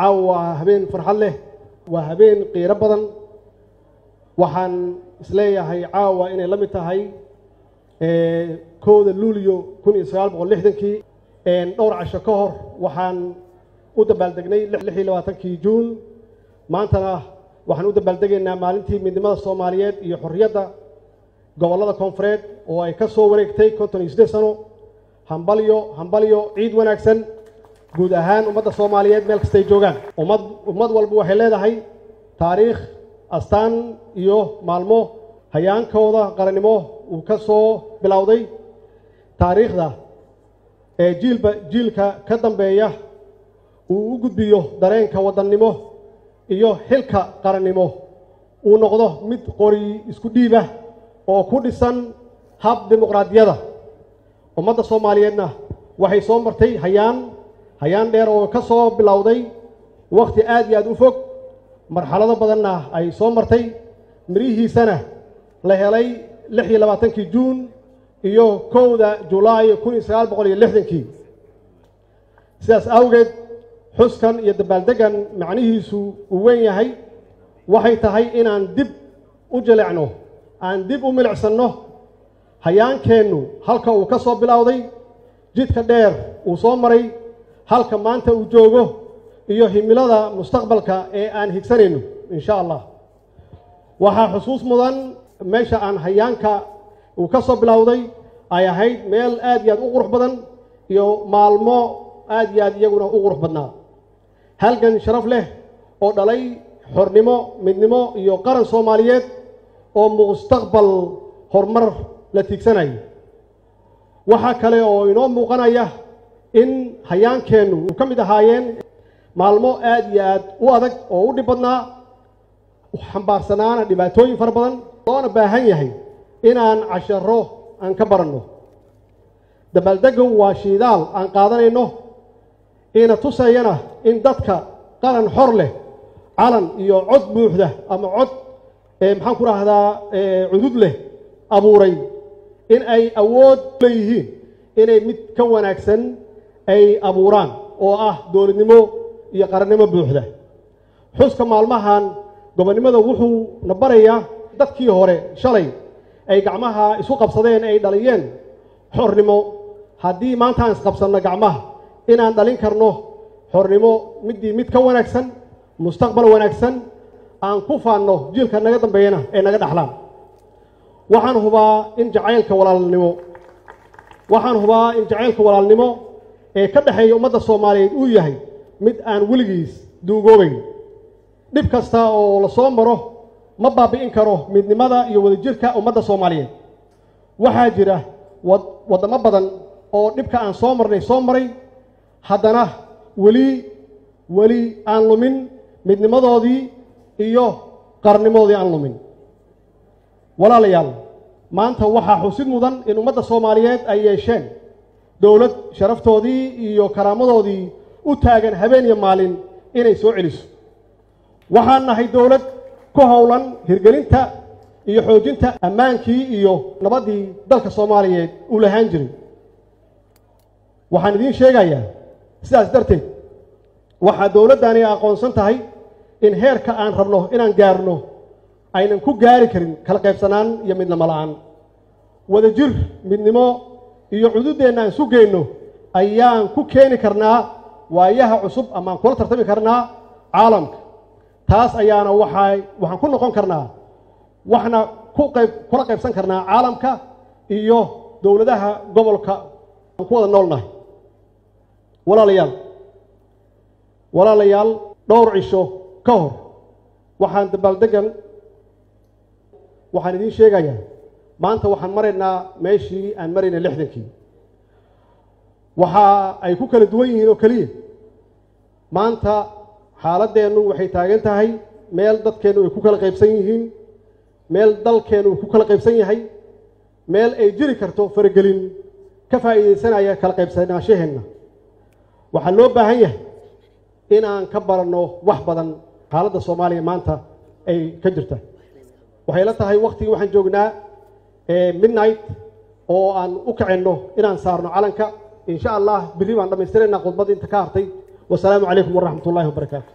caawa waa habeen farxad leh waa habeen qiiro badan. Waxaan is leeyahay caawa inay la mid tahay kowda luulyo kun iyo sagaal boqol lixdankii. Dhowr casho ka hor waxaan u dabaaldegnay lix iyo labaatankii juun. Maantana waxaan u dabaaldegaynaa maalintii midnimada soomaaliyeed iyo xorriyadda gobollada koonfureed oo ay ka soo wareegtay konton iyo siddeed sano. Hambalyo hambalyo ciid wanaagsan guud ahaan ummadda soomaaliyeed meel kastay joogaan. Ummad ummad walba waxay leedahay taariikh astaan iyo maalmo. Hayaankooda qarannimo uu ka soo bilowday taariikhda ee jiilba jiilka ka dambeeya uu u gudbiyo dareenka waddannimo iyo xilka qarannimo uu noqdo mid qori isku dhiibah oo ku dhisan hab dimuqraadiyada. Ummadda soomaaliyeedna waxay soo martay hayaan hayaan dheer oo ka soo bilowday wakhti aad iyo aad u fog marxalado badanna ay soo martay. Mirihiisana la helay lix iyo labaatankii juun iyo kowda julaay kun iyo sagaal boqol iyo lixdankii. Sidaas awgeed xuskan iyo dabaaldeggan macnihiisu uu weyn yahay. Waxay tahay inaan dib u jilecno aan dib u milicsanno. Hayaankeennu halka uu ka soo bilowday jidka dheer uu soo maray halka maanta uu joogo iyo himilada mustaqbalka ee aan higsanayno insha allah waxaa xusuus mudan meesha aan hayaanka uu ka soo bilowday ay ahayd meel aad iyo aad u qurux badan iyo maalmo aad iyo aad iyaguna u qurux badnaa. Halgan sharaf leh oo dhalay xornimo midnimo iyo qaran soomaaliyeed oo mustaqbal horumar la tiigsanaya waxaa kale oo inoo muuqanaya in hayaankeennu uu ka mid ahaayeen maalmo aad iyo aad u adag oo u dhib badnaa xambaarsanaana dhibaatooyin fara badan loona baahan yahay inaan casharo aan ka baranno. Dabaaldegu waa shiidaal aan qaadanayno ina tusayana in dadka qaran xor leh calan iyo cod buuxda ama cod maxaan ku rahdaa cudud leh abuuray in ay awood leeyihiin inay mid ka wanaagsan ay abuuraan oo ah dowladnimo iyo qarannimo buuxda. Xuska maalmahan gobonnimada wuxuu na barayaa dadkii hore shalay ay gacmaha isu qabsadeen ay dhaliyeen. Xornimo haddii maanta aan isqabsanno gacmaha inaan dhalin karno xornimo middii mid ka wanaagsan mustaqbal wanaagsan aan ku faanno jiilka naga dambeeyana ee naga dhaxlaan. Waxaan hubaa in jacaylka walaalnimo waxaan hubaa in jacaylka walaalnimo ee ka dhexeeya ummadda soomaaliyeed uu yahay mid aan weligiis duugoobayn dhib kasta oo la soo maro ma baabi'in karo midnimada iyo wadajirka ummadda soomaaliyeed. Waxaa jira waddamo badan oo dhibka aan soo marnay soo maray. Haddana weli weli aan lumin midnimadoodii iyo qarnimadoodii aan lumin. Walaalayaal maanta waxaa xusid mudan in ummadda soomaaliyeed ay yeesheen dowlad sharaftoodii iyo karaamadoodii u taagan habeen iyo maalin inay soo celiso. Waxaan nahay dowlad ku howlan hirgelinta iyo xoojinta ammaankii iyo nabaddii dalka soomaaliyeed uu lahaan jiray. Waxaan idiin sheegayaa sidaas darteed waxaa dowladdani aqoonsan tahay in heerka aan rabno inaan gaarno aynan ku gaari karin kala qaybsanaan iyo midnimo la'aan. Wadajir midnimo iyo cududeenna aan isu geyno ayaan ku keeni karnaa waayaha cusub ama aan kula tartami karnaa caalamka. Taas ayaana waxay waxaan ku noqon karnaa waxna ku qayb kula qaybsan karnaa caalamka iyo dowladaha gobolka aan ku wada noolnahay. Walaalayaal walaalayaal dhowr cisho ka hor. Waxaan dabaaldegan waxaan idiin sheegayaa maanta waxaan maraynaa meeshii aan maraynay lixdankii. Waxa ay ku kala duwan yihiin oo keliya. Maanta xaaladdeennu waxay taagan tahay meel dadkeennu ay ku kala qaybsan yihiin meel dalkeennu uu ku kala qaybsan yahay meel ay jiri karto faragelin ka faa'iidaysanaya kala qaybsanaashaheenna waxaa loo baahan yahay in aan ka baranno wax badan xaaladda soomaaliya maanta ay ka jirta. Waxay la tahay waktigii waxaan joognaa midnight oo aan u kacenno inaan saarno calanka. Insha allah berri baan dhammaystiraynaa khudbadda inta ka hartay. Wasalaamu calaykum waraxmat wabarakaatu